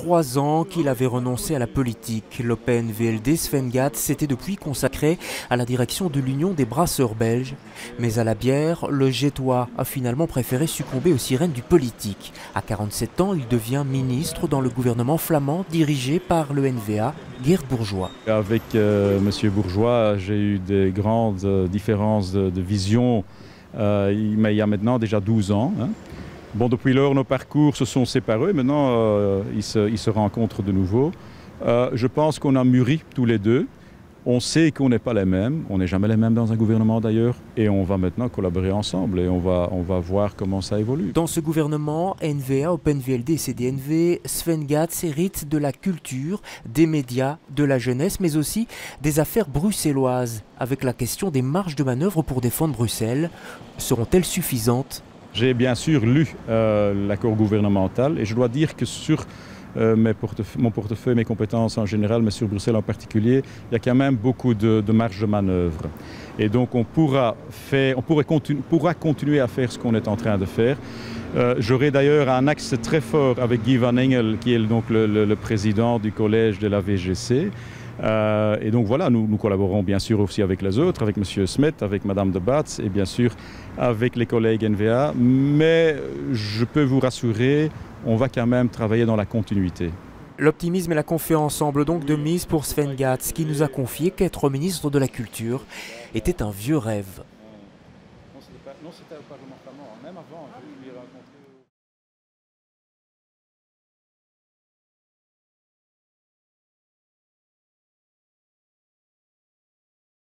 trois ans qu'il avait renoncé à la politique. L'OPN-VLD Sven Gat s'était depuis consacré à la direction de l'Union des brasseurs belges. Mais à la bière, le Gétois a finalement préféré succomber aux sirènes du politique. À 47 ans, il devient ministre dans le gouvernement flamand dirigé par le NVA, Geert Bourgeois. Avec euh, M. Bourgeois, j'ai eu des grandes euh, différences de, vision euh, il y a maintenant déjà 12 ans. Hein. Bon, depuis lors, nos parcours se sont séparés. Maintenant, euh, ils, se, rencontrent de nouveau. Euh, je pense qu'on a mûri tous les deux. On sait qu'on n'est pas les mêmes. On n'est jamais les mêmes dans un gouvernement d'ailleurs. Et on va maintenant collaborer ensemble et on va, on va voir comment ça évolue. Dans ce gouvernement, NVA, OpenVLD et CDNV, Sven Gatz hérite de la culture, des médias, de la jeunesse, mais aussi des affaires bruxelloises, avec la question des marges de manœuvre pour défendre Bruxelles. Seront-elles suffisantes? J'ai bien sûr lu euh, l'accord gouvernemental et je dois dire que sur euh, mon portefeuille, mes compétences en général, mais sur Bruxelles en particulier, il y a quand même beaucoup de, marge de manœuvre. Et donc on pourra, faire, on pourra continuer à faire ce qu'on est en train de faire. Euh, j'aurai d'ailleurs un axe très fort avec Guy Van Engel, qui est donc le président du collège de la VGC. Euh, et donc voilà, nous, nous, collaborons bien sûr aussi avec les autres, avec M. Smet, avec Mme de Batz et bien sûr avec les collègues NVA. Mais je peux vous rassurer, on va quand même travailler dans la continuité. L'optimisme et la confiance semblent donc de mise pour Sven Gatz, qui nous a confié qu'être ministre de la Culture était un vieux rêve. Non, c'était au Parlement même avant, je l'ai rencontré.